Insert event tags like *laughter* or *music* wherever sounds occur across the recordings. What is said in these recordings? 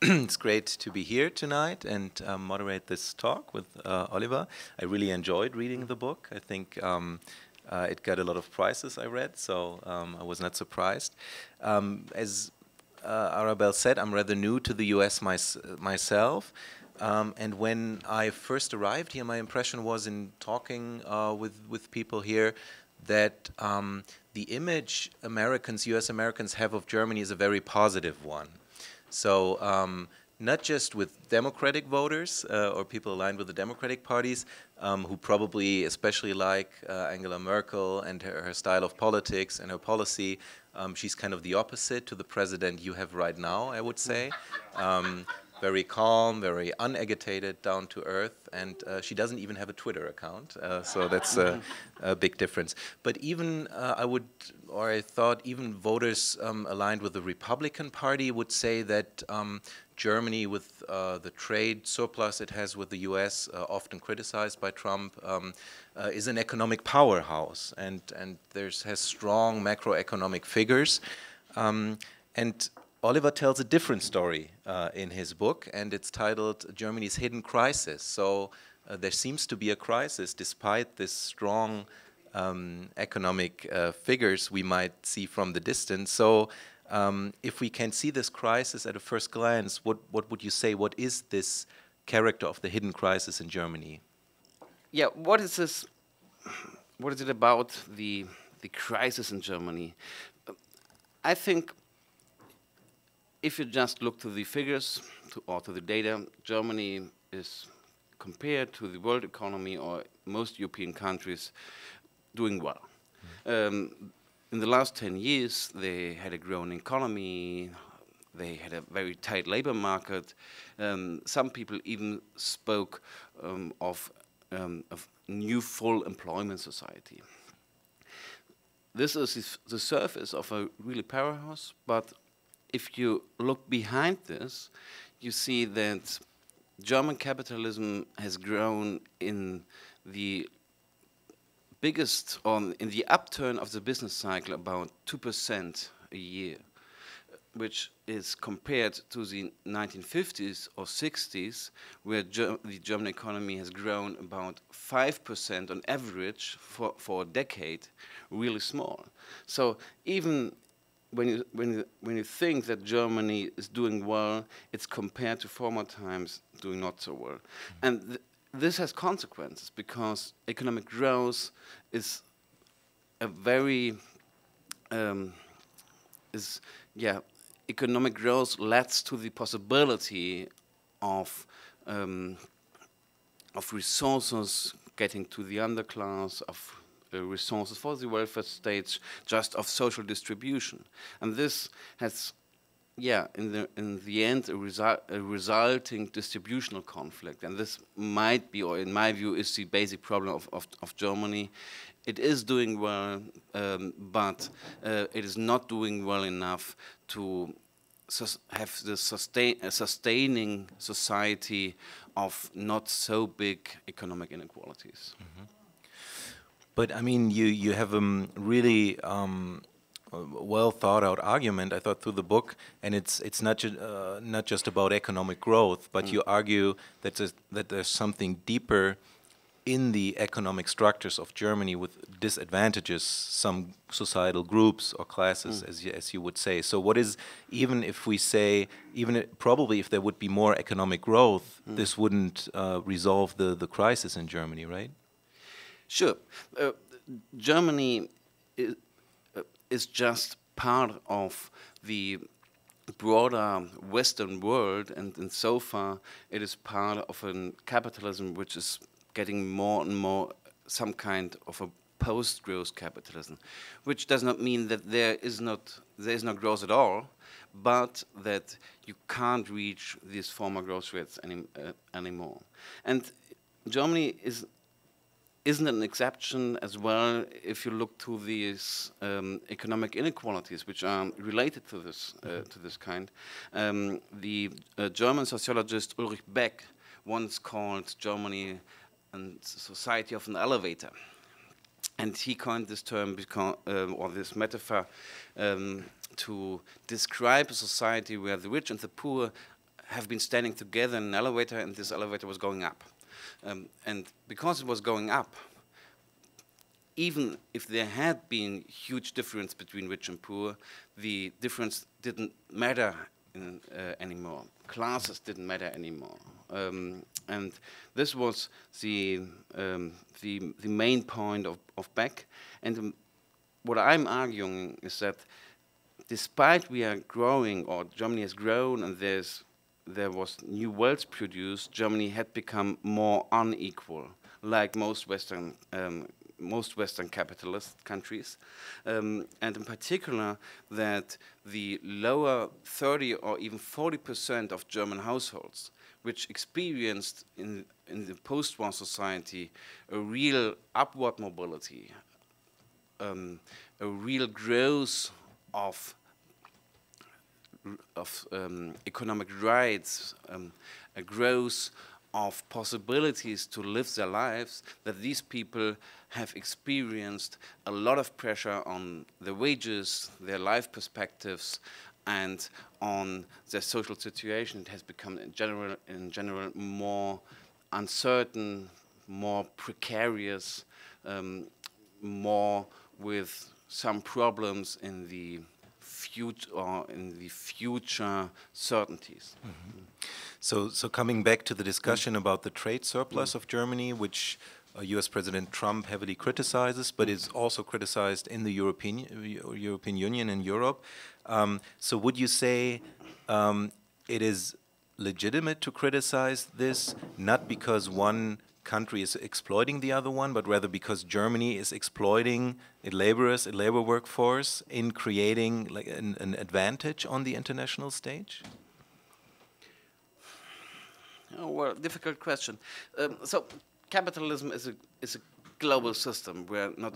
*clears throat* it's great to be here tonight and um, moderate this talk with uh, Oliver. I really enjoyed reading the book. I think um, uh, it got a lot of prizes I read, so um, I was not surprised. Um, as uh, Arabelle said, I'm rather new to the US myself. Um, and when I first arrived here, my impression was in talking uh, with, with people here that um, the image Americans, US Americans have of Germany is a very positive one. So um, not just with Democratic voters uh, or people aligned with the Democratic parties, um, who probably especially like uh, Angela Merkel and her, her, style of politics and her policy. Um, she's kind of the opposite to the president you have right now, I would say. Um, very calm, very unagitated, down to earth, and uh, she doesn't even have a Twitter account, uh, so that's a, *laughs* a, big difference. But even uh, I would, or I thought, even voters um, aligned with the Republican Party would say that um, Germany, with uh, the trade surplus it has with the U.S., uh, often criticized by Trump, um, uh, is an economic powerhouse, and and there's has strong macroeconomic figures. Um, and Oliver tells a different story uh, in his book, and it's titled Germany's Hidden Crisis. So uh, there seems to be a crisis despite this strong um, economic uh, figures we might see from the distance. So um, if we can see this crisis at a first glance, what, what would you say? What is this character of the hidden crisis in Germany? Yeah, what is this? What is it about the the crisis in Germany? I think if you just look to the figures to, or to the data, Germany is compared to the world economy or most European countries doing well. Mm. Um, in the last 10 years, they had a growing economy, they had a very tight labor market. Um, some people even spoke um, of, um, of new full employment society. This is the surface of a really powerhouse, but if you look behind this, you see that German capitalism has grown in the biggest, on in the upturn of the business cycle, about 2% a year, which is compared to the 1950s or 60s, where Ger the German economy has grown about 5% on average for, for a decade, really small. So even when you, when, you, when you think that Germany is doing well, it's compared to former times doing not so well. Mm -hmm. And th this has consequences because economic growth is a very, um, is, yeah, economic growth leads to the possibility of, um, of resources getting to the underclass, of uh, resources for the welfare states just of social distribution. And this has, yeah, in the, in the end, a, resu a resulting distributional conflict. And this might be, or in my view, is the basic problem of, of, of Germany. It is doing well, um, but uh, it is not doing well enough to have the sustain, uh, sustaining society of not so big economic inequalities. Mm -hmm. But I mean, you you have a really um, well thought out argument. I thought through the book, and it's it's not ju uh, not just about economic growth, but mm. you argue that there's, that there's something deeper in the economic structures of Germany with disadvantages some societal groups or classes, mm. as you, as you would say. So, what is even if we say even it, probably if there would be more economic growth, mm. this wouldn't uh, resolve the the crisis in Germany, right? Sure. Uh, Germany is, uh, is, just part of the broader Western world, and, and so far it is part of a capitalism which is getting more and more some kind of a post-growth capitalism, which does not mean that there is not there is no growth at all, but that you can't reach these former growth rates any, uh, anymore. And Germany is isn't an exception as well if you look to these um, economic inequalities which are related to this uh, mm-hmm. to this kind. Um, the uh, German sociologist Ulrich Beck once called Germany a society of an elevator, and he coined this term because, um, or this metaphor um, to describe a society where the rich and the poor have been standing together in an elevator, and this elevator was going up. Um, and because it was going up, even if there had been huge difference between rich and poor, the difference didn't matter in, uh, anymore. Classes didn't matter anymore. Um, and this was the, um, the, the, main point of, of Beck. And um, what I'm arguing is that despite we are growing, or Germany has grown, and there's, there was new wealth produced, Germany had become more unequal, like most Western um, most Western capitalist countries, um, and in particular that the lower 30 or even 40 percent of German households, which experienced in, in the post-war society a real upward mobility, um, a real growth of of um, economic rights, um, a growth of possibilities to live their lives, that these people have experienced a lot of pressure on their wages, their life perspectives, and on their social situation. It has become in general, in general more uncertain, more precarious, um, more with some problems in the future or in the future certainties. Mm -hmm. So, so coming back to the discussion about the trade surplus of Germany, which uh, U.S. President Trump heavily criticizes, but is also criticized in the European uh, European Union and Europe. Um, so, would you say um, it is legitimate to criticize this, not because one country is exploiting the other one, but rather because Germany is exploiting a laborers, a labor workforce, in creating like an, an advantage on the international stage? Oh, well, difficult question. Um, so capitalism is a is a global system where not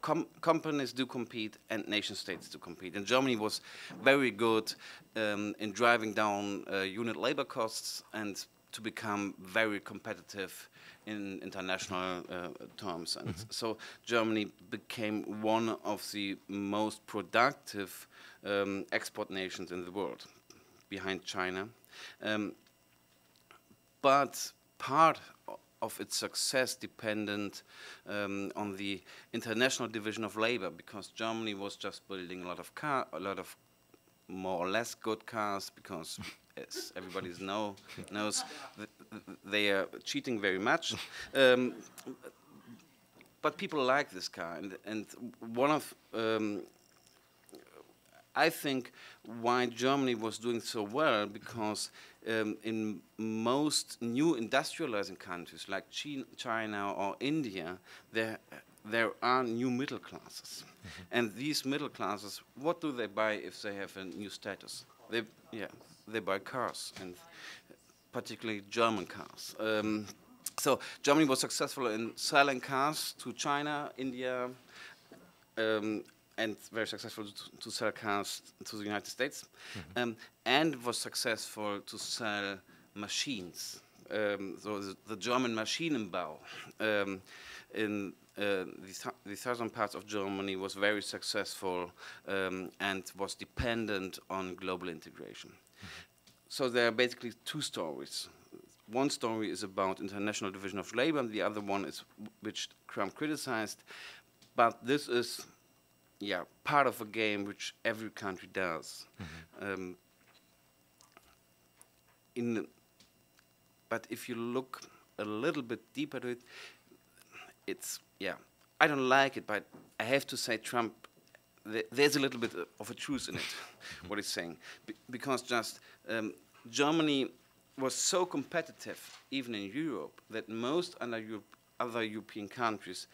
com companies do compete and nation states do compete. And Germany was very good um, in driving down uh, unit labor costs and to become very competitive in international uh, terms. And mm -hmm. so Germany became one of the most productive um, export nations in the world, behind China. Um, but part of its success dependent um, on the international division of labor because Germany was just building a lot of car, a lot of more or less good cars because as everybody know, knows th they are cheating very much. Um, but people like this car and, and one of um, I think why Germany was doing so well because um, in most new industrializing countries like China or India, there there are new middle classes, mm -hmm. and these middle classes, what do they buy if they have a new status? They yeah they buy cars and particularly German cars. Um, so Germany was successful in selling cars to China, India, um, and very successful to, to, sell cars to the United States, mm -hmm. um, and was successful to sell machines. Um, so the, the, German Maschinenbau um, in uh, the, th the, southern parts of Germany was very successful um, and was dependent on global integration. So there are basically two stories. One story is about international division of labor, and the other one is which Trump criticized. But this is yeah, part of a game which every country does. Mm -hmm. um, in, but if you look a little bit deeper to it, it's yeah. I don't like it, but I have to say Trump. Th there's a little bit of a truth in it, *laughs* what he's saying, B because just um, Germany was so competitive, even in Europe, that most other, Europe, other European countries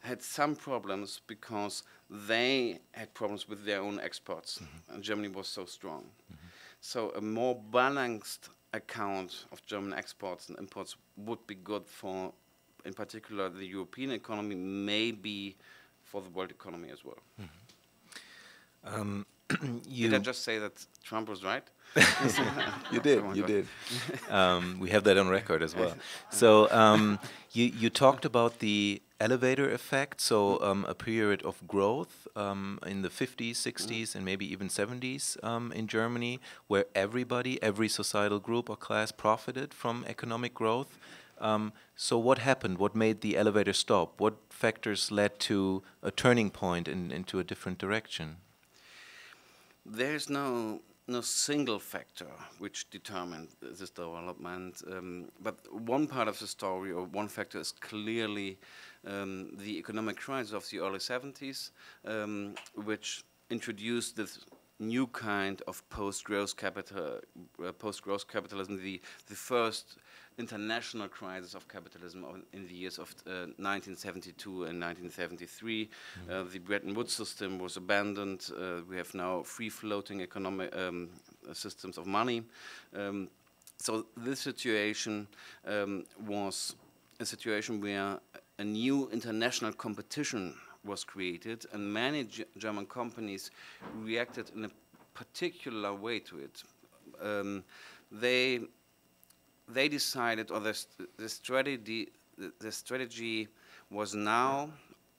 had some problems because they had problems with their own exports, mm -hmm. and Germany was so strong. Mm -hmm. So a more balanced account of German exports and imports would be good for, in particular, the European economy, may be for the world economy as well. Mm -hmm. um, *clears throat* Did I just say that Trump was right? *laughs* you did. *laughs* You did. *laughs* Um, we have that on record as well. So um, you you talked about the elevator effect, so um, a period of growth um, in the 50s, 60s, and maybe even 70s um, in Germany, where everybody, every societal group or class profited from economic growth. Um, so what happened? What made the elevator stop? What factors led to a turning point in, into a different direction? There's no no single factor which determined this development, um, but one part of the story or one factor is clearly um, the economic crisis of the early 70s, um, which introduced this new kind of post-growth capital, uh, post-growth capitalism, the the first international crisis of capitalism in the years of uh, 1972 and 1973. Mm -hmm. uh, the Bretton Woods system was abandoned. Uh, we have now free-floating economic um, systems of money. Um, so this situation um, was a situation where a new international competition was created and many G German companies reacted in a particular way to it. Um, they they decided, or the, the strategy, the, the, strategy was now,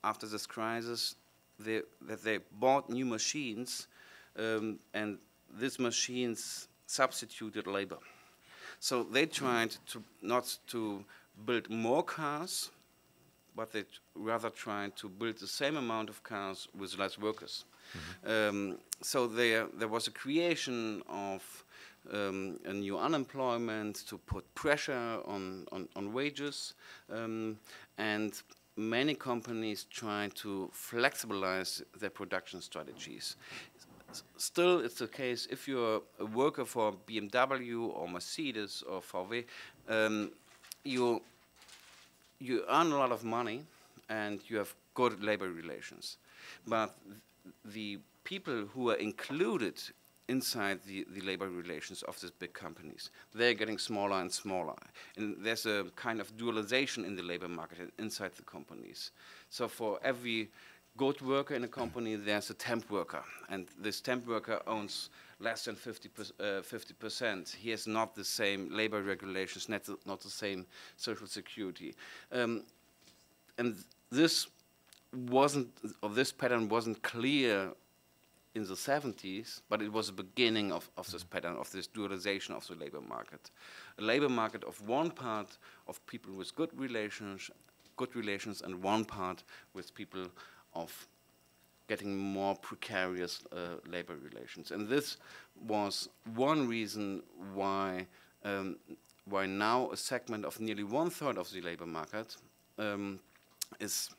after this crisis, they, that they bought new machines, um, and these machines substituted labor. So they tried to not to build more cars, but they rather tried to build the same amount of cars with less workers. Mm -hmm. um, so there, there was a creation of um, a new unemployment, to put pressure on, on, on wages, um, and many companies try to flexibilize their production strategies. Still, it's the case if you're a worker for BMW or Mercedes or VW, um, you, you earn a lot of money and you have good labor relations. But the people who are included inside the, the labor relations of these big companies. They're getting smaller and smaller. And there's a kind of dualization in the labor market inside the companies. So for every good worker in a company, there's a temp worker. And this temp worker owns less than 50 uh, percent. He has not the same labor regulations, not the, not the same social security. Um, and this wasn't, or this pattern wasn't clear in the 70s, but it was the beginning of, of this pattern, of this dualization of the labor market. A labor market of one part of people with good relations, good relations, and one part with people of getting more precarious uh, labor relations. And this was one reason why, um, why now a segment of nearly one third of the labor market um, is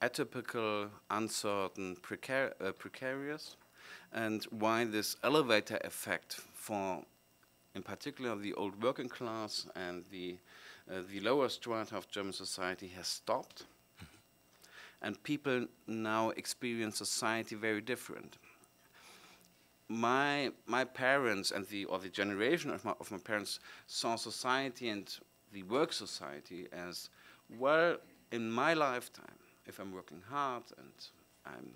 atypical, uncertain, precar uh, precarious, and why this elevator effect for, in particular, the old working class and the, uh, the lower strata of German society has stopped. And people now experience society very different. My, my parents and the, or the generation of my, of my parents saw society and the work society as, well, in my lifetime, if I'm working hard and I'm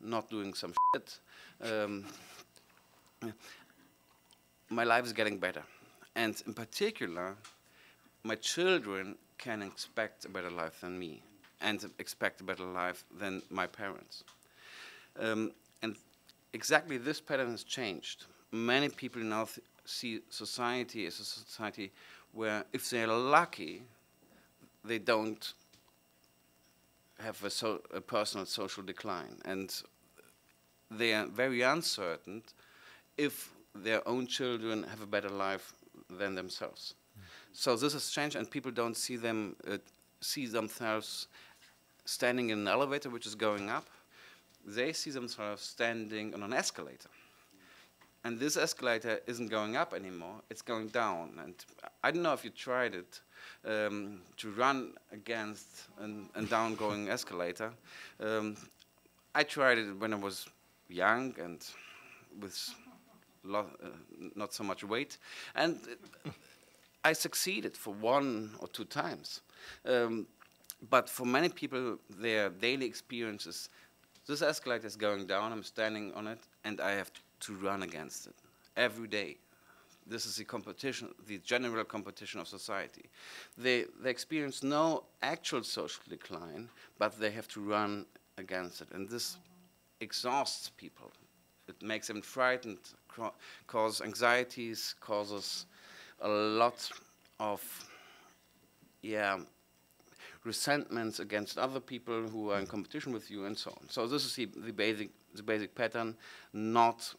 not doing some shit, um, my life is getting better. And in particular, my children can expect a better life than me and expect a better life than my parents. Um, and exactly this pattern has changed. Many people now see society as a society where if they're lucky, they don't have a, so, a personal social decline, and they are very uncertain if their own children have a better life than themselves. Mm. So this has changed, and people don't see them uh, see themselves standing in an elevator which is going up. They see themselves standing on an escalator. And this escalator isn't going up anymore, it's going down. And I don't know if you tried it, um, to run against an, a down-going *laughs* escalator. Um, I tried it when I was young and with uh, not so much weight, and I succeeded for one or two times. Um, but for many people, their daily experiences, this escalator is going down, I'm standing on it, and I have to run against it every day this is the competition, the general competition of society. They, they experience no actual social decline, but they have to run against it. And this exhausts people. It makes them frightened, causes anxieties, causes a lot of, yeah, resentments against other people who are in competition with you and so on. So this is the, the basic the basic pattern, not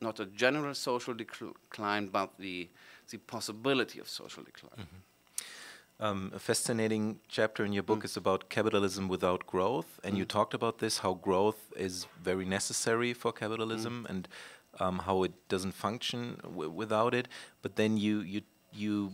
not a general social decline, but the the possibility of social decline. Mm -hmm. um, a fascinating chapter in your book mm. is about capitalism without growth, and mm. you talked about this how growth is very necessary for capitalism mm. and um, how it doesn't function without it. But then you you you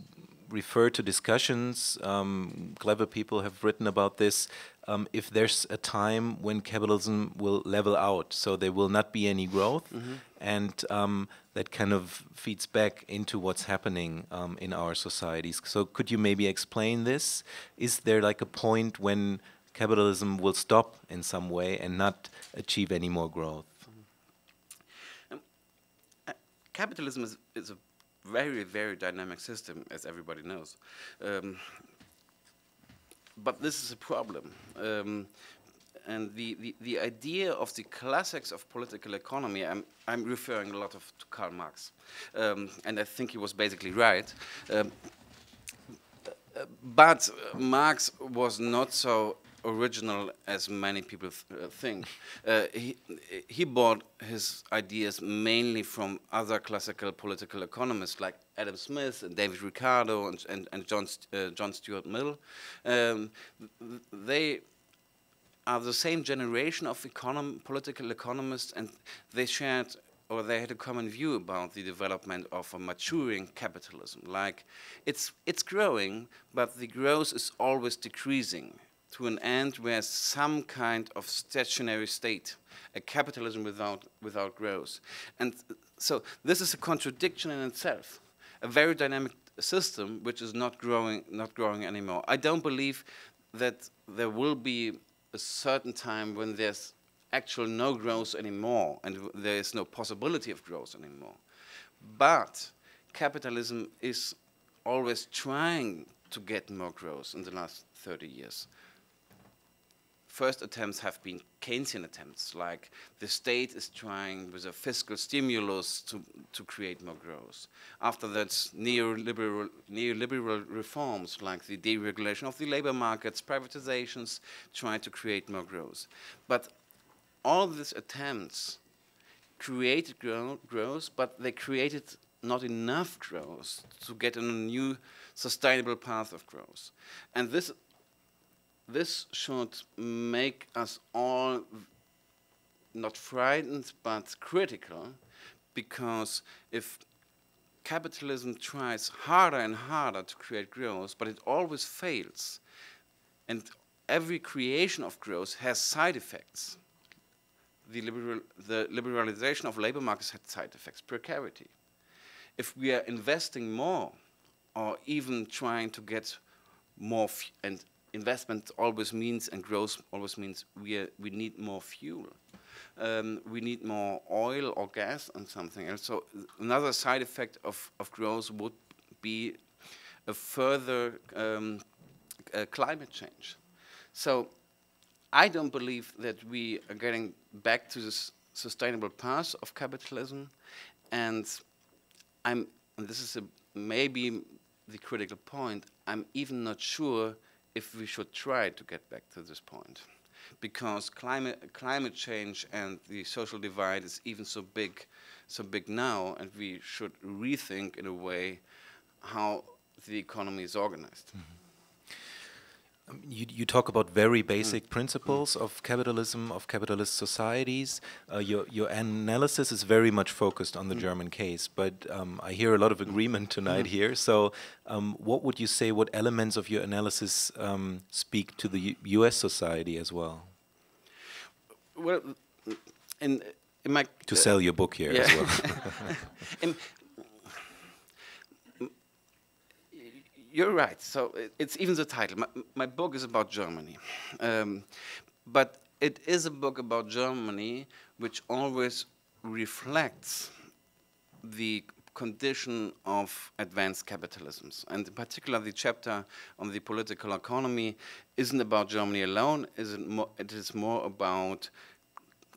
refer to discussions. Um, clever people have written about this. Um, if there's a time when capitalism will level out, so there will not be any growth, mm -hmm. and um, that kind of feeds back into what's happening um, in our societies. So, could you maybe explain this? Is there like a point when capitalism will stop in some way and not achieve any more growth? Mm -hmm. capitalism is, is a very, very dynamic system, as everybody knows. Um, but this is a problem. Um, and the, the, the, idea of the classics of political economy, I'm, I'm referring a lot of to Karl Marx. Um, and I think he was basically right. Um, but Marx was not so original as many people th uh, think. Uh, he, he bought his ideas mainly from other classical political economists like Adam Smith and David Ricardo and, and, and John, uh, John Stuart Mill. Um, they are the same generation of econom political economists and they shared or they had a common view about the development of a maturing capitalism. Like, it's, it's growing, but the growth is always decreasing to an end where some kind of stationary state, a capitalism without, without growth. And so this is a contradiction in itself, a very dynamic system which is not growing, not growing anymore. I don't believe that there will be a certain time when there's actual no growth anymore and there is no possibility of growth anymore. But capitalism is always trying to get more growth in the last 30 years first attempts have been Keynesian attempts, like the state is trying with a fiscal stimulus to, to create more growth. After that, neoliberal, neoliberal reforms like the deregulation of the labor markets, privatizations, try to create more growth. But all these attempts created grow growth, but they created not enough growth to get on a new sustainable path of growth. And this this should make us all not frightened but critical because if capitalism tries harder and harder to create growth but it always fails and every creation of growth has side effects the, liberal, the liberalization of labor markets had side effects precarity. If we are investing more or even trying to get more and investment always means and growth always means we, are, we need more fuel. Um, we need more oil or gas and something else. So another side effect of, of growth would be a further um, uh, climate change. So I don't believe that we are getting back to this sustainable path of capitalism, and I'm. And this is maybe the critical point. I'm even not sure if we should try to get back to this point. Because climate, climate change and the social divide is even so big, so big now, and we should rethink in a way how the economy is organized. Mm -hmm. You, you, talk about very basic mm. principles mm. of capitalism, of capitalist societies. Uh, your, your analysis is very much focused on the mm. German case, but um, I hear a lot of mm. agreement tonight mm. here. So, um, what would you say, what elements of your analysis um, speak to the U US society as well? Well, in, in my. To uh, sell your book here yeah. as well. *laughs* in, you're right. So it's even the title. My, my book is about Germany. Um, but it is a book about Germany which always reflects the condition of advanced capitalisms. And in particular, the chapter on the political economy isn't about Germany alone, is it, it is more about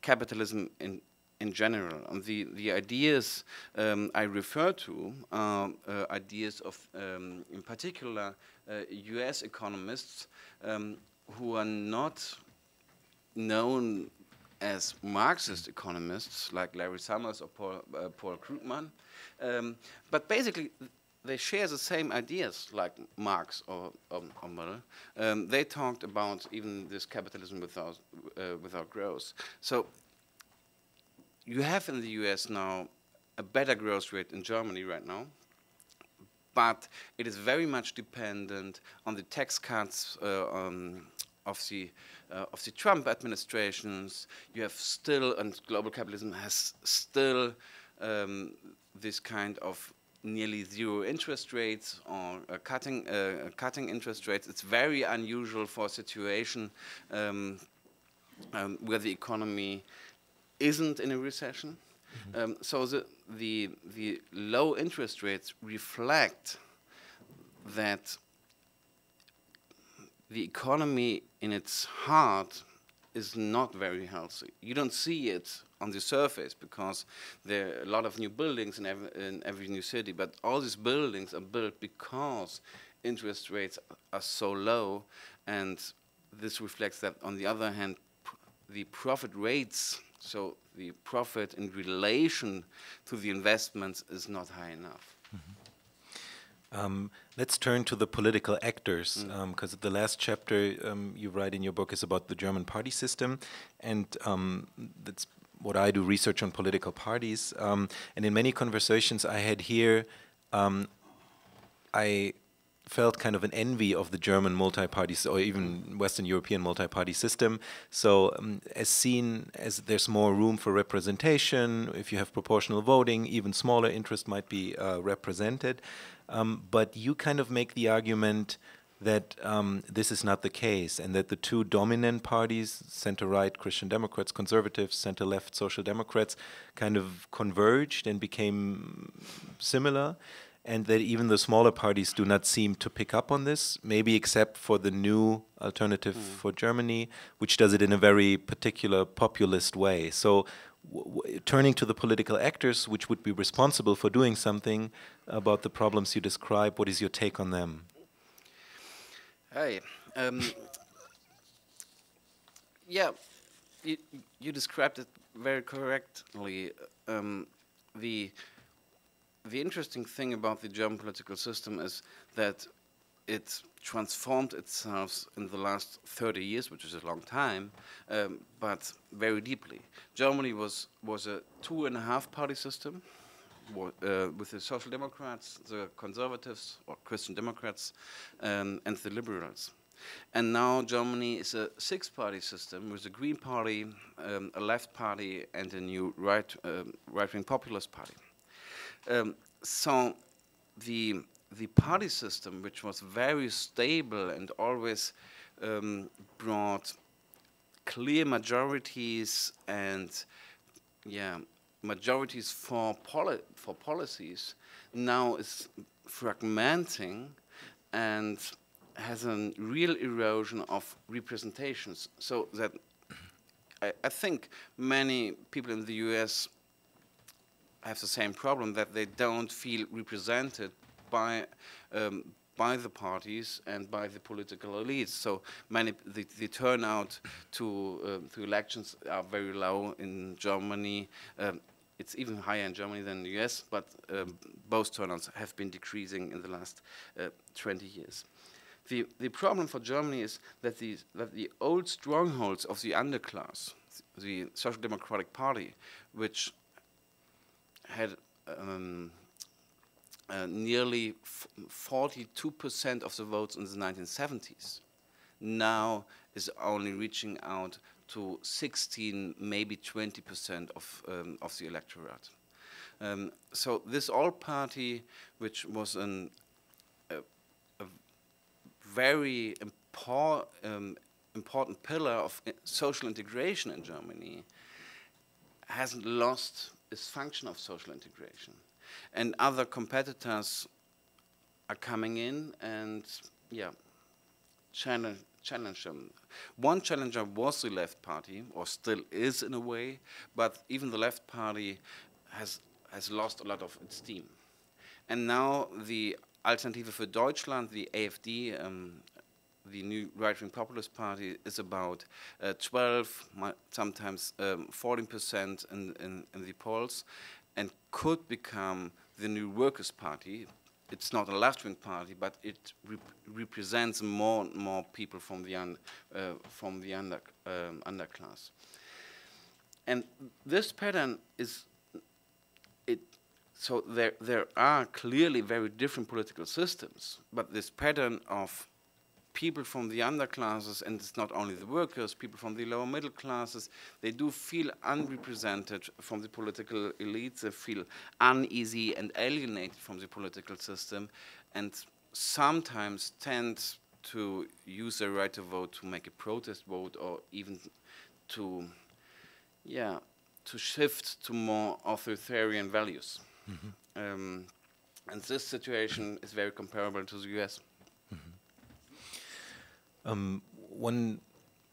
capitalism in, in general. The, the ideas um, I refer to are uh, ideas of, um, in particular, uh, US economists um, who are not known as Marxist economists like Larry Summers or Paul, uh, Paul Krugman, um, but basically they share the same ideas like Marx or, or, or. Um, they talked about even this capitalism without, uh, without growth. So you have in the US now a better growth rate in Germany right now, but it is very much dependent on the tax cuts uh, um, of the uh, of the Trump administrations. You have still, and global capitalism has still um, this kind of nearly zero interest rates or uh, cutting uh, cutting interest rates. It's very unusual for a situation um, um, where the economy isn't in a recession. Mm -hmm. so the, the the low interest rates reflect that the economy in its heart is not very healthy. You don't see it on the surface because there are a lot of new buildings in every, in every new city, but all these buildings are built because interest rates are so low, and this reflects that, on the other hand, the profit rates, so the profit in relation to the investments, is not high enough. Mm -hmm. Um, let's turn to the political actors, because mm. um, the last chapter um, you write in your book is about the German party system, and um, that's what I do research on political parties. Um, and in many conversations I had here, um, I felt kind of an envy of the German multi-party or even Western European multi-party system. So um, as seen as there's more room for representation, if you have proportional voting, even smaller interest might be uh, represented. Um, but you kind of make the argument that um, this is not the case and that the two dominant parties, center-right Christian Democrats, conservatives, center-left Social Democrats, kind of converged and became similar and that even the smaller parties do not seem to pick up on this, maybe except for the new alternative mm. for Germany, which does it in a very particular populist way. So, turning to the political actors, which would be responsible for doing something about the problems you describe, what is your take on them? Hey, um, yeah, you, you, described it very correctly. Um, the the interesting thing about the German political system is that it transformed itself in the last 30 years, which is a long time, um, but very deeply. Germany was, was a two and a half party system uh, with the Social Democrats, the Conservatives, or Christian Democrats, um, and the Liberals. And now Germany is a six party system with a Green Party, um, a Left Party, and a new right, um, right wing populist party. Um, so the the party system, which was very stable and always um, brought clear majorities and yeah majorities for poli for policies, now is fragmenting and has a real erosion of representations. So that I, I think many people in the U.S have the same problem that they don't feel represented by um, by the parties and by the political elites. So many the, the turnout to uh, to elections are very low in Germany. Um, it's even higher in Germany than the US, but um, both turnouts have been decreasing in the last uh, 20 years. The, the problem for Germany is that the, that the old strongholds of the underclass, the Social Democratic Party, which had um, uh, nearly 42% of the votes in the 1970s. Now is only reaching out to 16, maybe 20% of, um, of the electorate. Um, so this Alt Party, which was an, a, a very impor um, important pillar of social integration in Germany, hasn't lost this function of social integration. and other competitors are coming in and yeah, challenge challenge them. One challenger was the left party, or still is in a way, but even the left party has has lost a lot of its steam. And now the Alternative für Deutschland, the AFD, um, the new right-wing populist party, is about uh, 12, sometimes 14% um, in, in, in the polls, and could become the new Workers' Party. It's not a left-wing party, but it rep represents more and more people from the un uh, from the under um, underclass. And this pattern is it. So there there are clearly very different political systems, but this pattern of people from the underclasses, and it's not only the workers, people from the lower middle classes, they do feel unrepresented from the political elites, they feel uneasy and alienated from the political system, and sometimes tend to use their right to vote to make a protest vote or even to, yeah, to shift to more authoritarian values. Mm -hmm. um, and this situation is very comparable to the US. Um, one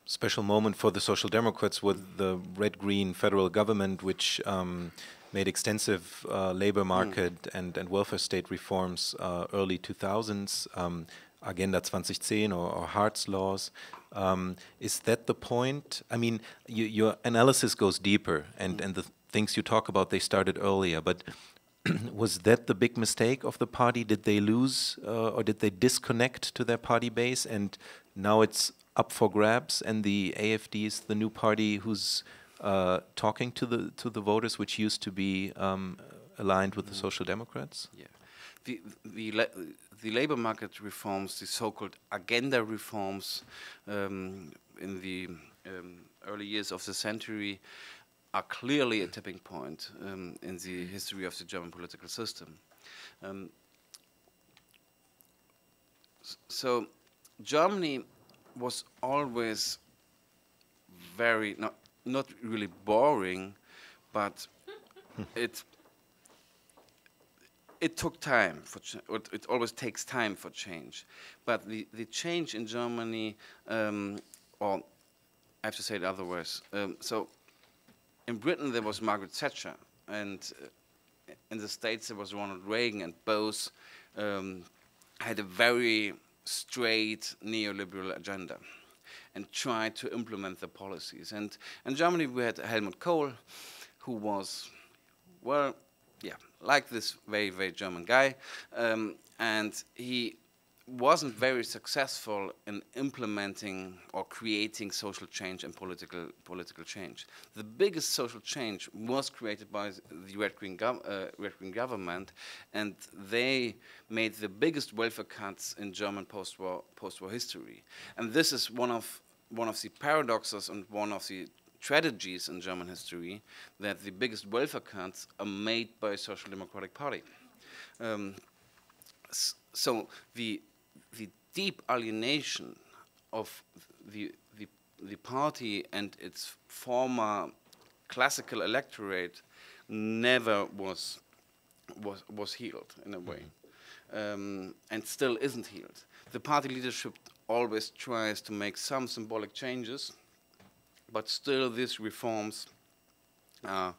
special moment for the Social Democrats was the red-green federal government, which um, made extensive uh, labor hmm. market mm. and, and welfare state reforms uh, early 2000s, um, Agenda 2010 or, or Hartz laws. Um, is that the point? I mean, you, your analysis goes deeper, and, mm. and the things you talk about, they started earlier, but *clears throat* was that the big mistake of the party? Did they lose uh, or did they disconnect to their party base and now it's up for grabs and the AFD is the new party who's uh, talking to the to the voters which used to be um, aligned with the mm. Social Democrats? Yeah. The, the, la the labor market reforms, the so-called agenda reforms um, in the um, early years of the century are clearly a tipping point um, in the history of the German political system. Um, so Germany was always very not not really boring, but *laughs* it it took time for it, it, always takes time for change. But the the change in Germany, um, or I have to say it otherwise. Um, so in Britain there was Margaret Thatcher, and uh, in the States there was Ronald Reagan, and both um, had a very straight neoliberal agenda and tried to implement the policies. And in Germany we had Helmut Kohl, who was, well, yeah, like this very, very German guy, um, and he wasn't very successful in implementing or creating social change and political political change. The biggest social change was created by the red-green gov uh, red-green government, and they made the biggest welfare cuts in German post-war post-war history. And this is one of one of the paradoxes and one of the tragedies in German history that the biggest welfare cuts are made by a Social Democratic Party. Um, so the the deep alienation of the, the, the party and its former classical electorate never was, was, was healed in a way, um, and still isn't healed. The party leadership always tries to make some symbolic changes, but still these reforms are,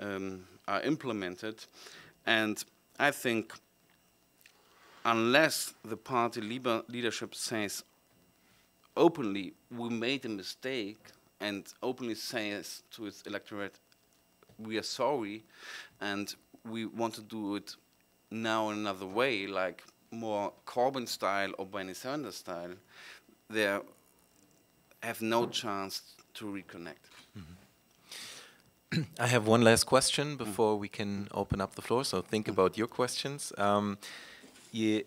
um, are implemented. And I think unless the party leadership says openly, we made a mistake, and openly says to its electorate, we are sorry, and we want to do it now in another way, like more Corbyn style or Bernie Sanders style, they have no chance to reconnect. Mm -hmm. *clears throat* I have one last question before mm. we can open up the floor, so think mm. about your questions. Um, you,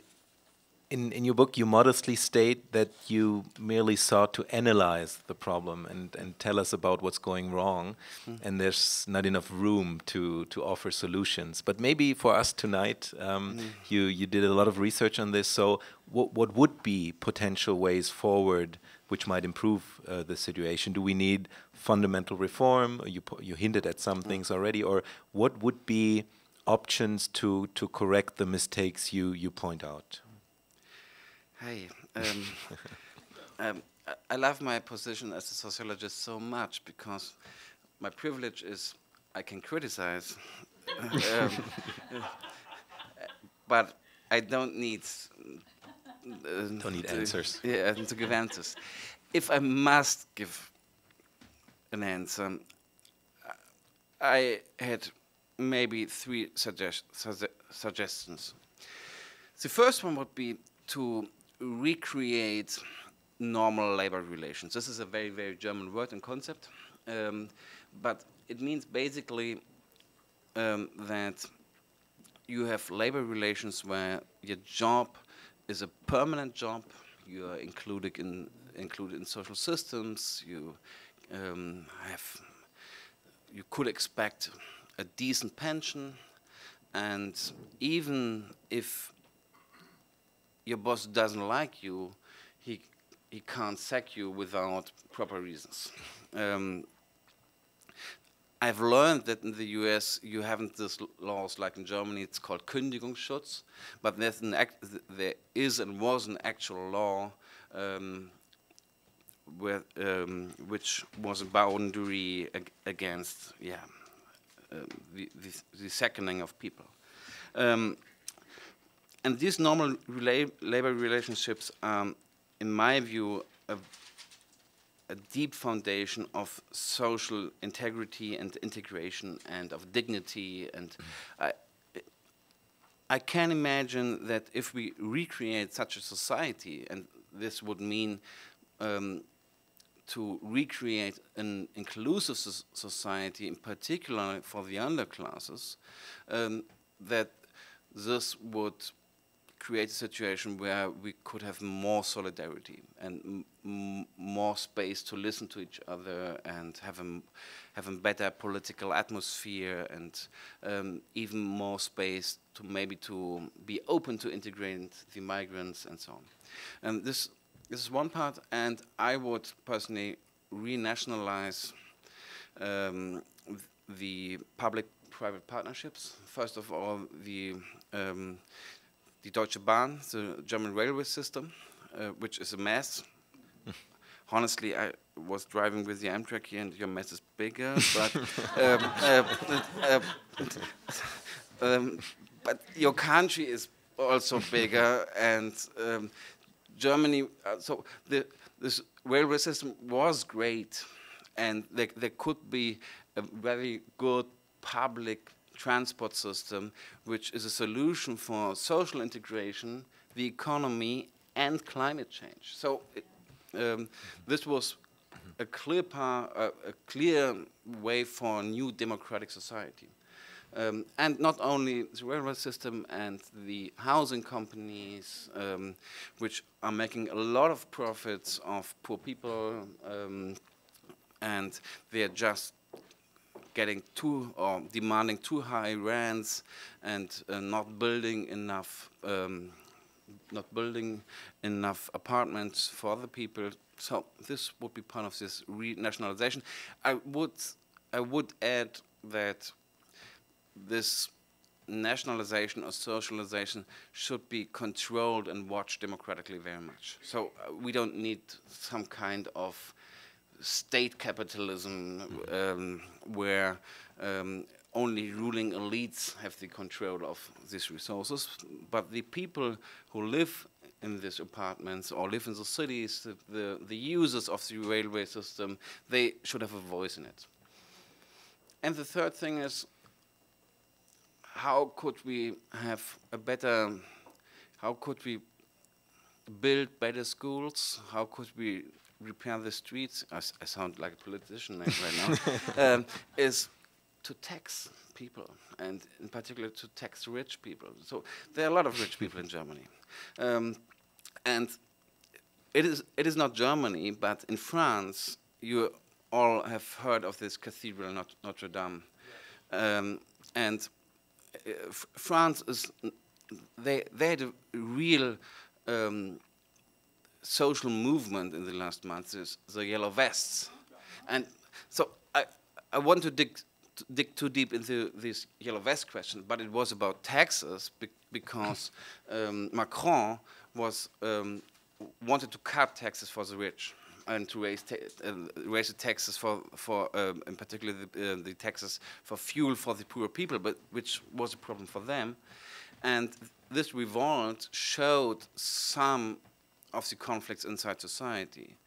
in, in your book, you modestly state that you merely sought to analyze the problem and, and tell us about what's going wrong, mm. and there's not enough room to, to offer solutions. But maybe for us tonight, um, mm. you, you did a lot of research on this. So, what, what would be potential ways forward which might improve uh, the situation? Do we need fundamental reform? You, you hinted at some mm. things already, or what would be options to to correct the mistakes you you point out? Hey, um, *laughs* um, I, love my position as a sociologist so much because my privilege is I can criticize, *laughs* um, but I don't need. Uh, don't need answers. Yeah, to give answers. If I must give an answer, I had maybe three suggest suggestions. The first one would be to recreate normal labor relations. This is a very, very German word and concept, um, but it means basically um, that you have labor relations where your job is a permanent job. You are included in included in social systems. You um, have you could expect a decent pension, and even if your boss doesn't like you, he he can't sack you without proper reasons. Um, I've learned that in the US you haven't these laws like in Germany. It's called Kündigungsschutz, but there is and was an actual law um, where, um, which was a boundary ag against yeah the, the, the sacking of people. Um, and these normal rela labor relationships are, in my view, a a deep foundation of social integrity and integration and of dignity and I, I can imagine that if we recreate such a society and this would mean um, to recreate an inclusive so society in particular for the underclasses um, that this would create a situation where we could have more solidarity and more space to listen to each other and have a, have a better political atmosphere and um, even more space to maybe to be open to integrate the migrants and so on. And this, this is one part, and I would personally renationalize um, the public-private partnerships. First of all, the um, the Deutsche Bahn, the German railway system, uh, which is a mess. *laughs* Honestly, I was driving with the Amtrak here, and your mess is bigger. *laughs* but um, uh, uh, um, but your country is also bigger, and um, Germany. Uh, so the this railway system was great, and there, there could be a very good public transport system, which is a solution for social integration, the economy, and climate change. So it, um, this was a clear, uh, a clear way for a new democratic society. Um, and not only the railway system and the housing companies, um, which are making a lot of profits of poor people, um, and they're just getting too or demanding too high rents and uh, not building enough um, not building enough apartments for the people. So this would be part of this renationalization. I would I would add that this nationalization or socialization should be controlled and watched democratically very much. So uh, we don't need some kind of state capitalism um, where um, only ruling elites have the control of these resources, but the people who live in these apartments or live in the cities, the, the, the users of the railway system, they should have a voice in it. And the third thing is, how could we have a better, how could we build better schools? How could we repair the streets, I, I sound like a politician right now, *laughs* um, is to tax people, and in particular to tax rich people. So there are a lot of rich people in Germany. Um, and it is, it is not Germany, but in France, you all have heard of this cathedral, Not Notre Dame. Um, and France is, they, they had a real um, social movement in the last months the yellow vests. And so I, I want to dig dig too deep into this yellow vest question, but it was about taxes be because um, Macron was um, wanted to cut taxes for the rich and to raise uh, raise the taxes for for um, in particular the, uh, the taxes for fuel for the poor people, but which was a problem for them, and this revolt showed some of the conflicts inside society,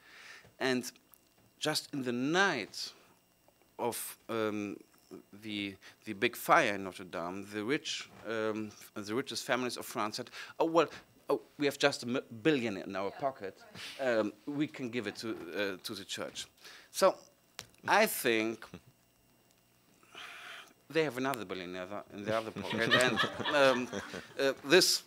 and just in the night of um, the the big fire in Notre Dame, the rich, um, the richest families of France said, "Oh well, oh, we have just a billion in our yeah. pocket. Um, we can give it to uh, to the church." So, I think they have another billion in the other pocket, *laughs* and um, uh, this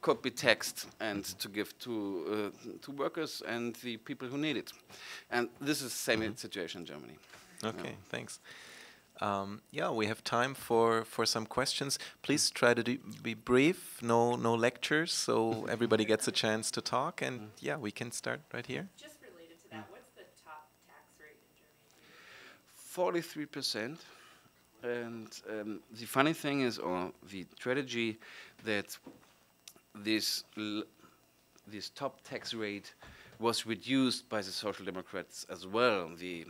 could be taxed and to give to uh, to workers and the people who need it. And this is the same mm -hmm. situation in Germany. Okay, thanks. Um, yeah, we have time for, for some questions. Please try to be brief, no no lectures, so *laughs* everybody gets a chance to talk. And mm-hmm. yeah, we can start right here. Just related to that, what's the top tax rate in Germany? Forty-three percent. And um, the funny thing is, or the strategy, that this this top tax rate was reduced by the Social Democrats as well. The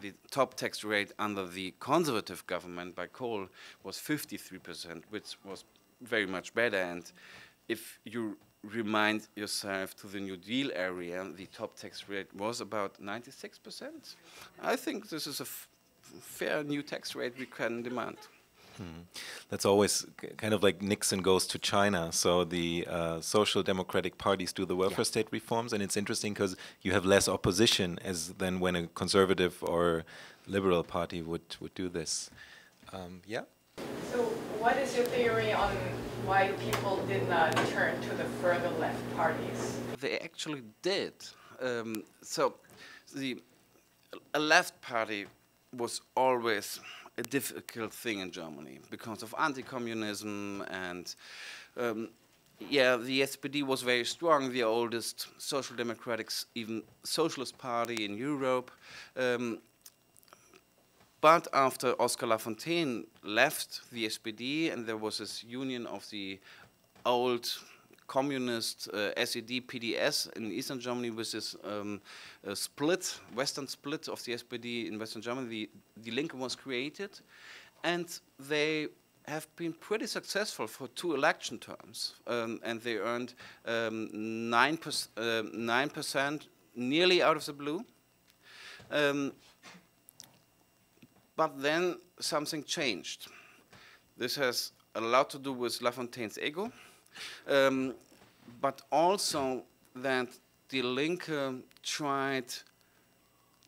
the top tax rate under the conservative government by Kohl was 53%, which was very much better. And if you remind yourself to the New Deal area, the top tax rate was about 96%. I think this is a fair new tax rate we can demand. Hmm. That's always kind of like Nixon goes to China. So the uh, social democratic parties do the welfare yeah. state reforms, and it's interesting because you have less opposition as than when a conservative or liberal party would would do this. Um, yeah. So, what is your theory on why people did not turn to the further left parties? They actually did. Um, so, the a left party was always a difficult thing in Germany because of anti-communism and um, yeah, the SPD was very strong, the oldest social democratic, even socialist party in Europe. Um, but after Oskar Lafontaine left the SPD and there was this union of the old communist uh, SED PDS in Eastern Germany with this um, split, Western split of the SPD in Western Germany, the, the Linke was created, and they have been pretty successful for two election terms, um, and they earned um, 9%, uh, 9% nearly out of the blue. Um, but then something changed. This has a lot to do with Lafontaine's ego, um, but also that the Linke tried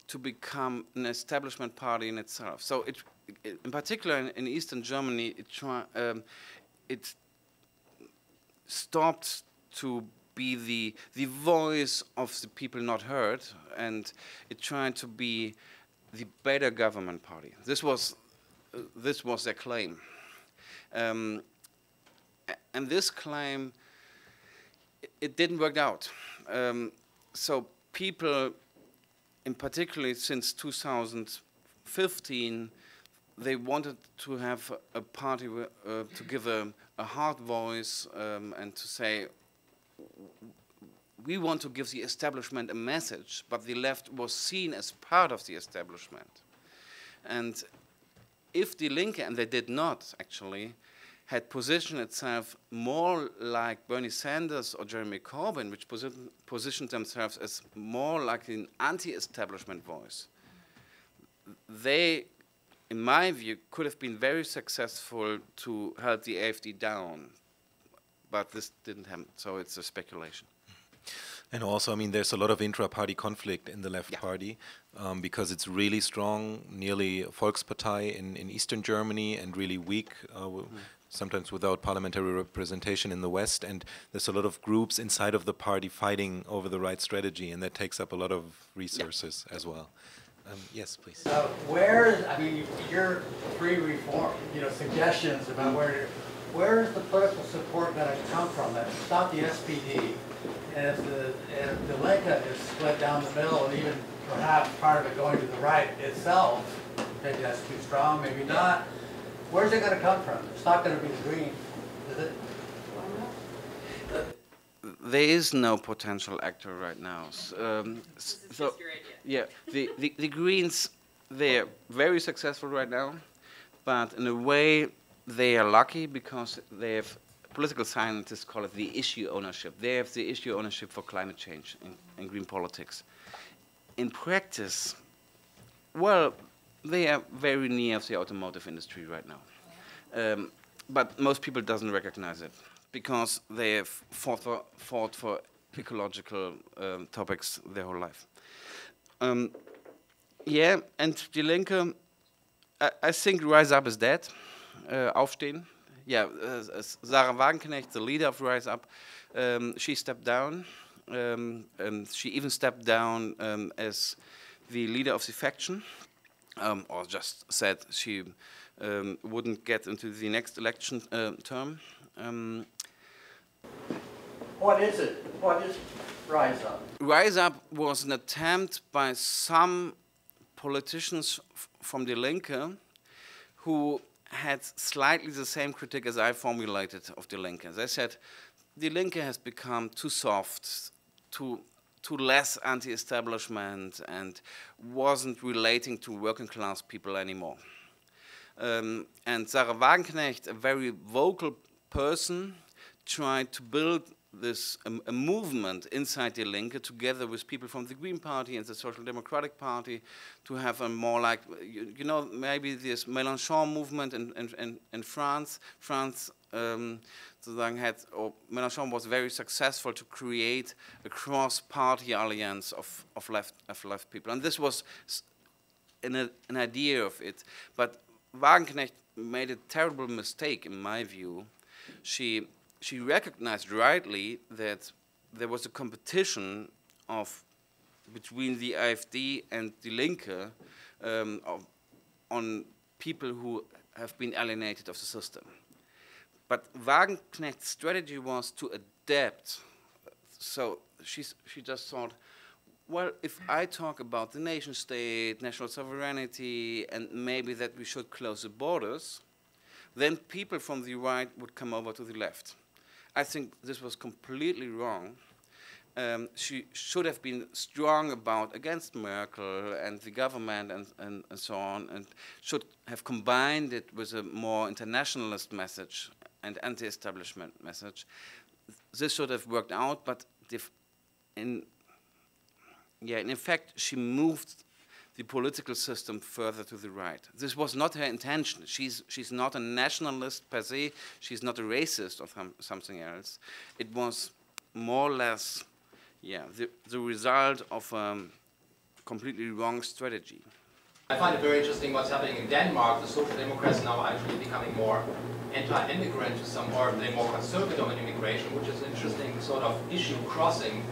to become an establishment party in itself. So it, it in particular in, in, Eastern Germany, it, try, um, it stopped to be the, the voice of the people not heard, and it tried to be the better government party. This was, uh, this was their claim. Um, and this claim, it, didn't work out. Um, so people, in particularly since 2015, they wanted to have a party uh, to give a, a hard voice um, and to say, we want to give the establishment a message, but the left was seen as part of the establishment. And if the Linke, and they did not actually, had positioned itself more like Bernie Sanders or Jeremy Corbyn, which posi positioned themselves as more like an anti-establishment voice, they, in my view, could have been very successful to help the AFD down. But this didn't happen, so it's a speculation. And also, I mean, there's a lot of intra-party conflict in the left yeah. party um, because it's really strong, nearly Volkspartei in, in Eastern Germany, and really weak uh, mm sometimes without parliamentary representation in the West, and there's a lot of groups inside of the party fighting over the right strategy, and that takes up a lot of resources yeah. as well. Um, yes, please. Uh, where, I mean, your three reform, you know, suggestions about where, where is the political support going to come from? That not the SPD, and if the, if the Linke is split down the middle, and even perhaps part of it going to the right itself, maybe that's too strong, maybe not. Where's it gonna come from? It's not gonna be the Greens, is it? there is no potential actor right now. S- Um, so, yeah, the, the, the Greens, they're very successful right now, but in a way, they are lucky because they have political scientists call it the issue ownership. They have the issue ownership for climate change in, in green politics. In practice, well, they are very near the automotive industry right now. Um, but most people doesn't recognize it because they have fought for, fought for ecological um, topics their whole life. Um, yeah, and Die Linke, I, I think Rise Up is dead. Uh, Aufstehen. Yeah, uh, Sahra Wagenknecht, the leader of Rise Up, um, she stepped down. Um, and she even stepped down um, as the leader of the faction, um, or just said she um, wouldn't get into the next election uh, term. Um, What is it? What is Rise Up? Rise Up was an attempt by some politicians from the Linke who had slightly the same critique as I formulated of the Linke. They said the Linke has become too soft, too, too less anti establishment, and wasn't relating to working class people anymore. Um, and Sahra Wagenknecht, a very vocal person, tried to build this um, a movement inside Die Linke together with people from the Green Party and the Social Democratic Party to have a more like, you, you know, maybe this Mélenchon movement in, in, in, France. France um, had, or Mélenchon was very successful to create a cross-party alliance of, of, left, of left people. And this was an, an idea of it. But Wagenknecht made a terrible mistake, in my view. She, she recognized rightly that there was a competition of between the AfD and the Linke um, of, on people who have been alienated of the system. But Wagenknecht's strategy was to adapt. So she's, she just thought, well, if I talk about the nation state, national sovereignty, and maybe that we should close the borders, then people from the right would come over to the left. I think this was completely wrong. Um, she should have been strong about against Merkel and the government and, and, and so on, and should have combined it with a more internationalist message and anti-establishment message. This should have worked out, but in yeah, in fact, she moved the political system further to the right. This was not her intention. She's, she's not a nationalist per se. She's not a racist or some, something else. It was more or less, yeah, the, the result of a um, completely wrong strategy. I find it very interesting what's happening in Denmark. The Social Democrats now are actually becoming more anti-immigrant to some they're more conservative on immigration, which is an interesting sort of issue crossing.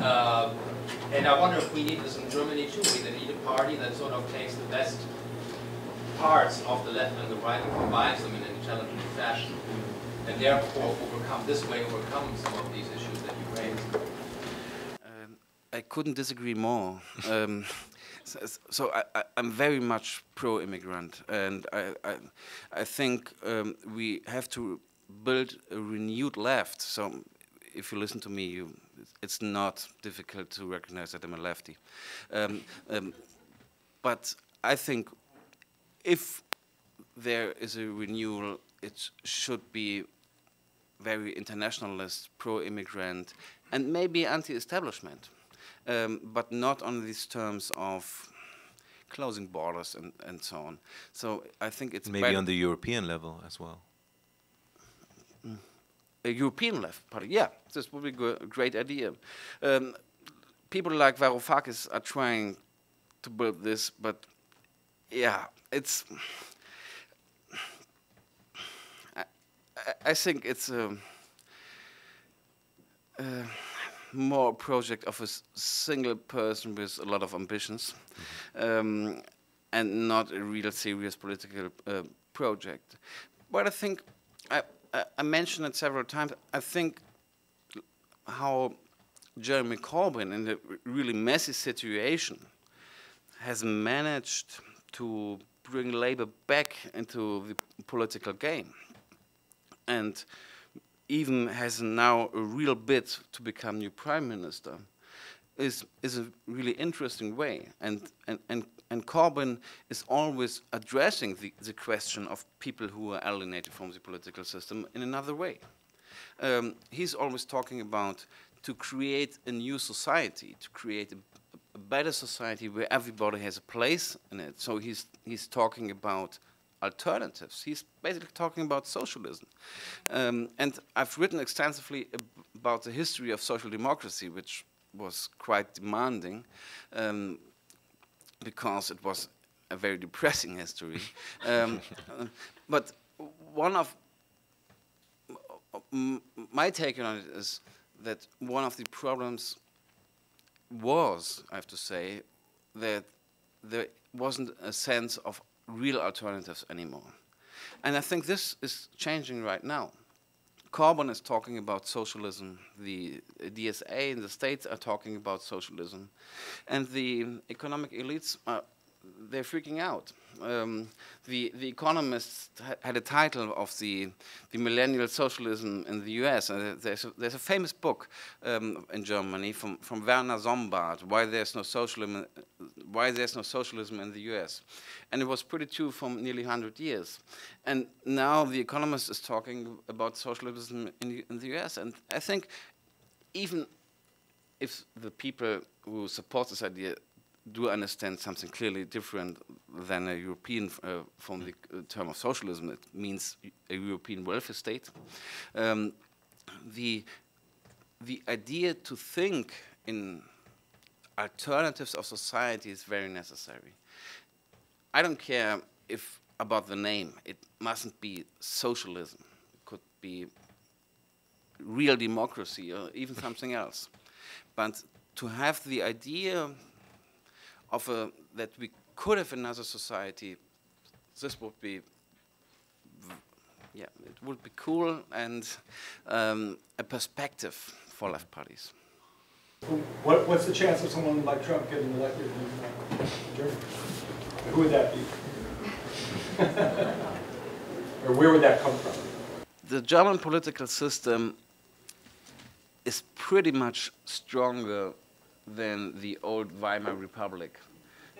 Uh, and I wonder if we need this in Germany too. We party that sort of takes the best parts of the left and the right and combines them in an intelligent fashion. And therefore overcome, this way overcome some of these issues that you raised. Um, I couldn't disagree more. *laughs* Um, so so I, I'm very much pro-immigrant, and I, I, I think um, we have to build a renewed left. So if you listen to me, you, it's not difficult to recognize that I'm a lefty. Um, um, but I think if there is a renewal, it should be very internationalist, pro-immigrant, and maybe anti-establishment, um, but not on these terms of closing borders and, and so on. So I think it's Maybe on the European level as well. a European left party. Yeah, this would be a great idea. Um, people like Varoufakis are trying to build this, but yeah, it's. I, I- think it's a, a more project of a single person with a lot of ambitions, um, and not a real serious political uh, project. But I think I, I, I mentioned it several times. I think how Jeremy Corbyn, in a really messy situation, has managed to bring Labour back into the political game, and even has now a real bid to become new prime minister, is is a really interesting way. And and and, and Corbyn is always addressing the, the question of people who are alienated from the political system in another way. Um, he's always talking about to create a new society, to create a, a, better society where everybody has a place in it. So he's he's talking about alternatives. He's basically talking about socialism. Um, and I've written extensively ab about the history of social democracy, which was quite demanding um, because it was a very depressing history. um, *laughs* but one of my take on it is that one of the problems was, I have to say, that there wasn't a sense of real alternatives anymore. And I think this is changing right now. Corbyn is talking about socialism. The DSA and the states are talking about socialism. And the economic elites are they're freaking out. Um, the the Economist ha had a title of the the millennial socialism in the U.S. Uh, there's a, there's a famous book um, in Germany from from Werner Sombart, Why There's No Socialism, Why There's No Socialism in the U.S. And it was pretty true for nearly 100 years. And now the Economist is talking about socialism in, in the U.S. And I think even if the people who support this idea do understand something clearly different than a European, uh, from the uh, term of socialism, it means a European welfare state. Um, the, the idea to think in alternatives of society is very necessary. I don't care if about the name, it mustn't be socialism. It could be real democracy or even something else. But to have the idea of a, that we could have another society, this would be, yeah, it would be cool and um, a perspective for left parties. What, what's the chance of someone like Trump getting elected in uh, Germany? Who would that be? *laughs* or where would that come from? The German political system is pretty much stronger than the old Weimar Republic.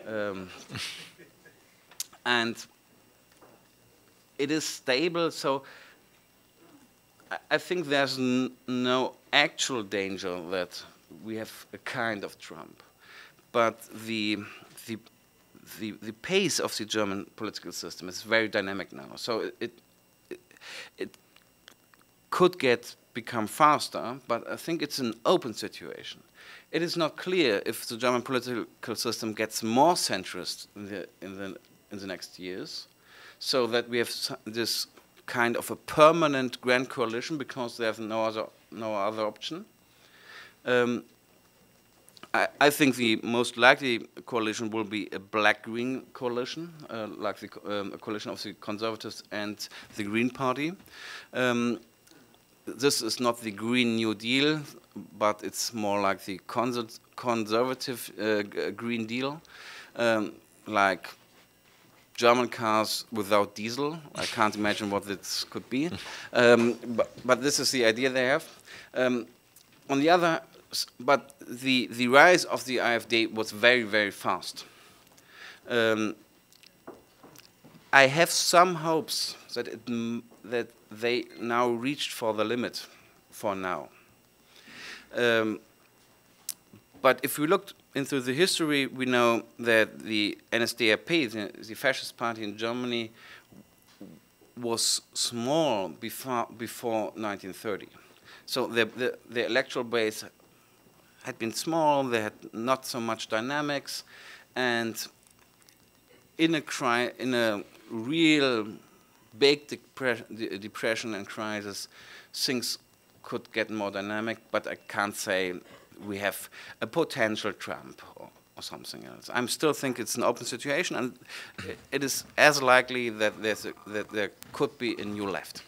Um, and it is stable, so I, I think there's no actual danger that we have a kind of Trump. But the, the, the, the pace of the German political system is very dynamic now. So it, it, it could get become faster, but I think it's an open situation it is not clear if the German political system gets more centrist in the, in the, in the next years, so that we have this kind of a permanent grand coalition because there's no other, no other option. Um, I, I, think the most likely coalition will be a black-green coalition, uh, like the um, a coalition of the Conservatives and the Green Party. Um, this is not the Green New Deal, but it's more like the conservative uh, Green Deal, um, like German cars without diesel. I can't imagine what this could be, *laughs* um, but, but, this is the idea they have. Um, on the other, but the the rise of the AfD was very very fast. Um, I have some hopes that it that they now reached for the limit for now. Um, but if we look into the history, we know that the NSDAP, the, the fascist party in Germany, was small before, before 1930. So the, the, the electoral base had been small, they had not so much dynamics, and in a, cri in a real big depression and crisis, things could get more dynamic, but I can't say we have a potential Trump or, or something else. I still think it's an open situation, and it is as likely that, a, that there could be a new left.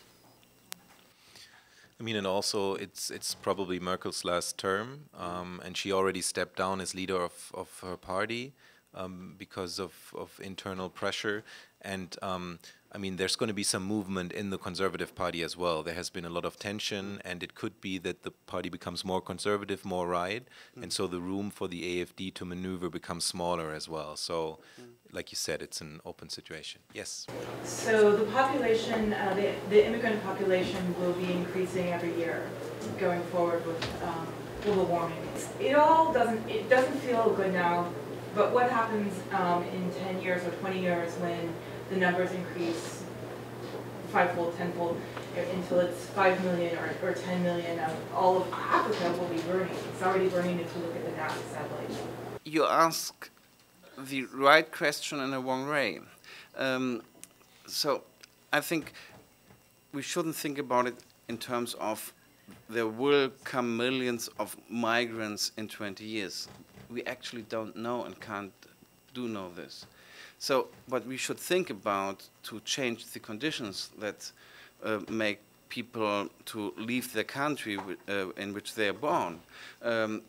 I mean, and also it's it's probably Merkel's last term, um, and she already stepped down as leader of, of her party. um, because of, of internal pressure. And um, I mean, there's going to be some movement in the Conservative Party as well. There has been a lot of tension, and it could be that the party becomes more conservative, more right, mm. and so the room for the AFD to maneuver becomes smaller as well. So, mm. like you said, it's an open situation. Yes. So the population, uh, the, the immigrant population, will be increasing every year going forward with um, global warming. It all doesn't. It doesn't feel good now. But what happens um, in 10 years or 20 years when the numbers increase fivefold, tenfold, until it's 5 million or, or 10 million of all of Africa will be burning. It's already burning if you look at the NASA satellite. You ask the right question in a wrong way. Um, so I think we shouldn't think about it in terms of there will come millions of migrants in 20 years. We actually don't know and can't do know this. So what we should think about to change the conditions that uh, make people to leave the country uh, in which they are born, um,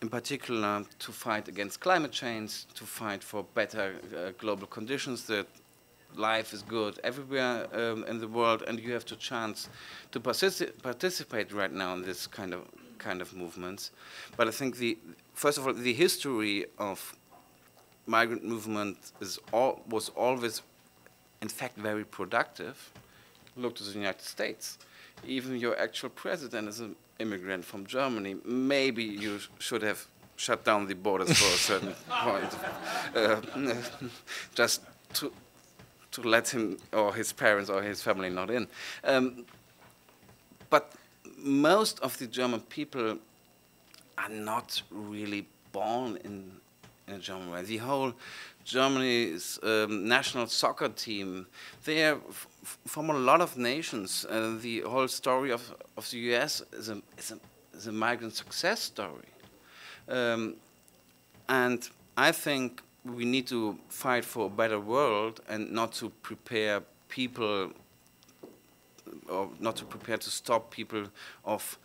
in particular to fight against climate change, to fight for better uh, global conditions that life is good everywhere um, in the world, and you have the chance to partici participate right now in this kind of kind of movements. But I think the first of all, the history of migrant movement is all, was always, in fact, very productive. Look to the United States. Even your actual president is an immigrant from Germany. Maybe you sh should have shut down the borders for a certain *laughs* point, uh, *laughs* just to to let him or his parents or his family not in. Um, but most of the German people are not really born in in a German way. The whole Germany's um, national soccer team, they are from a lot of nations. Uh, the whole story of, of the US is a, is a, is a migrant success story. Um, and I think we need to fight for a better world and not to prepare people or not to prepare to stop people of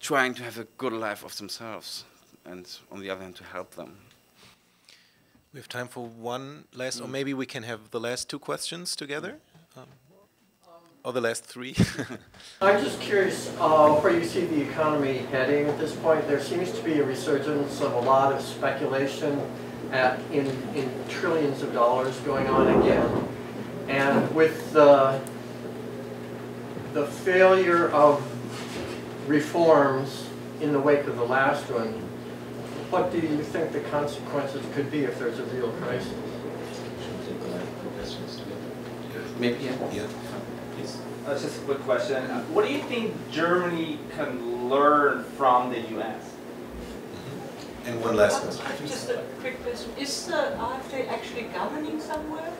trying to have a good life of themselves and on the other hand to help them. We have time for one last, mm. or maybe we can have the last two questions together, um, or the last three. *laughs* I'm just curious uh, where you see the economy heading at this point. There seems to be a resurgence of a lot of speculation at, in, in trillions of dollars going on again. And with the, the failure of reforms in the wake of the last one, what do you think the consequences could be if there's a real crisis? Maybe, yeah. yeah. Uh, just a quick question. Uh, what do you think Germany can learn from the U.S.? And one last question. Just a quick question. Is the AfD actually governing somewhere?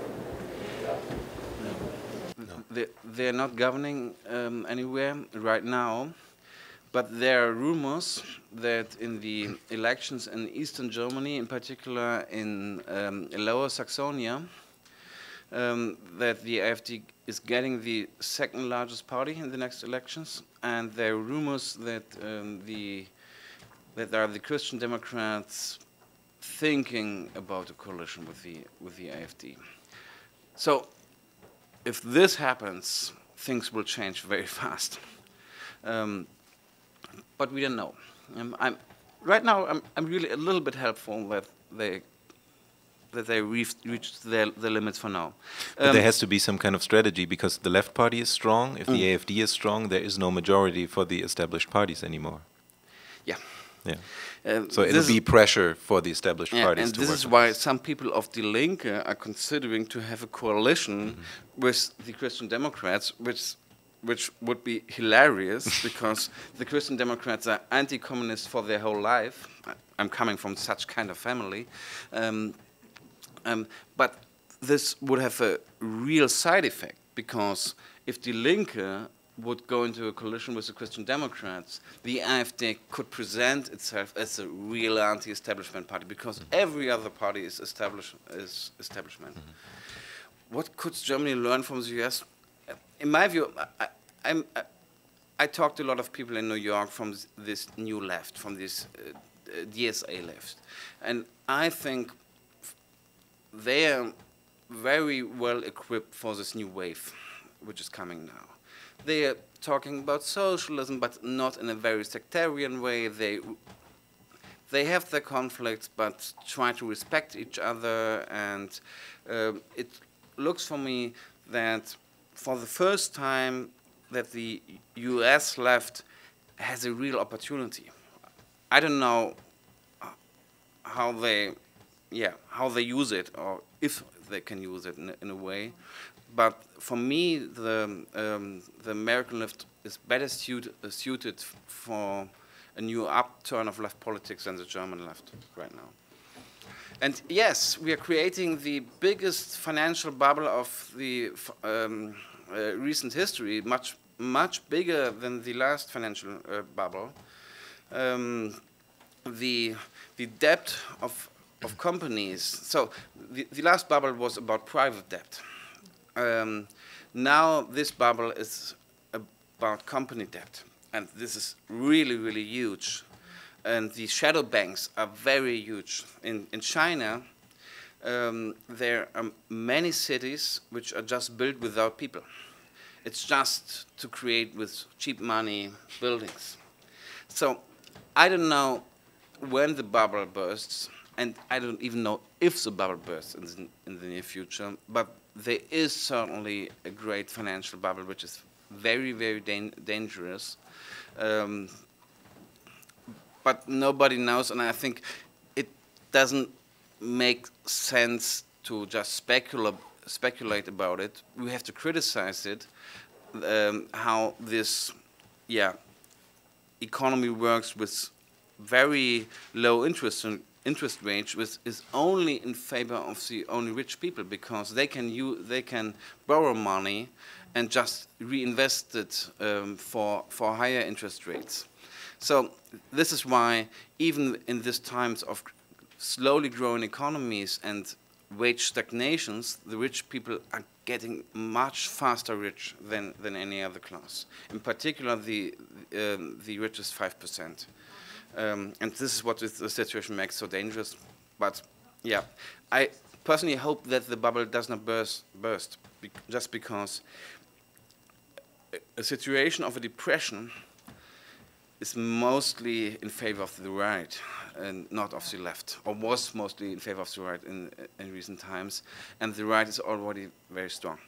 No. They, they're not governing um, anywhere right now. But there are rumors that in the elections in eastern Germany, in particular in um, Lower Saxonia, um, that the AfD is getting the second largest party in the next elections, and there are rumors that um, the that there are the Christian Democrats thinking about a coalition with the with the AfD. So, if this happens, things will change very *laughs* fast. Um, but we don't know. Um, I'm, right now, I'm, I'm really a little bit helpful that they that they reached, reached their, their limits for now. But there um, has to be some kind of strategy because the left party is strong. If mm. the AFD is strong, there is no majority for the established parties anymore. Yeah. Yeah. Um, so it'll be pressure for the established yeah, parties. And this is why some people of the Linke are considering to have a coalition mm -hmm. with the Christian Democrats, which which would be hilarious *laughs* because the Christian Democrats are anti-communist for their whole life. I'm coming from such kind of family. Um, um, but this would have a real side effect because if Die Linke would go into a coalition with the Christian Democrats, the AfD could present itself as a real anti-establishment party because every other party is, establish is establishment. Mm -hmm. What could Germany learn from the US? In my view, I, I'm, I, I talked to a lot of people in New York from this new left, from this uh, DSA left, and I think they are very well equipped for this new wave, which is coming now. They are talking about socialism, but not in a very sectarian way. They they have their conflicts, but try to respect each other. And uh, it looks for me that for the first time that the U.S. left has a real opportunity. I don't know how they, yeah, how they use it or if they can use it in, in a way. But for me, the um, the American left is better suit, uh, suited for a new upturn of left politics than the German left right now. And yes, we are creating the biggest financial bubble of the um, uh, recent history, much much bigger than the last financial uh, bubble. Um, the the debt of of companies. So the, the last bubble was about private debt. Um, now this bubble is about company debt, and this is really really huge. And the shadow banks are very huge. In in China, um, there are many cities which are just built without people. It's just to create with cheap money buildings. So I don't know when the bubble bursts, and I don't even know if the bubble bursts in the, in the near future, but there is certainly a great financial bubble which is very, very dan dangerous. Um, but nobody knows, and I think it doesn't make sense to just speculate speculate about it. We have to criticize it, um, how this, yeah, economy works with very low interest interest rate, which is only in favor of the only rich people because they can use, they can borrow money and just reinvest it um, for for higher interest rates. So this is why even in these times of slowly growing economies and wage stagnations, the rich people are getting much faster rich than, than any other class. In particular, the, um, the richest 5%. Um, and this is what the situation makes so dangerous. But yeah, I personally hope that the bubble does not burst, burst be just because a situation of a depression is mostly in favor of the right and not of the left, or was mostly in favor of the right in, in recent times, and the right is already very strong.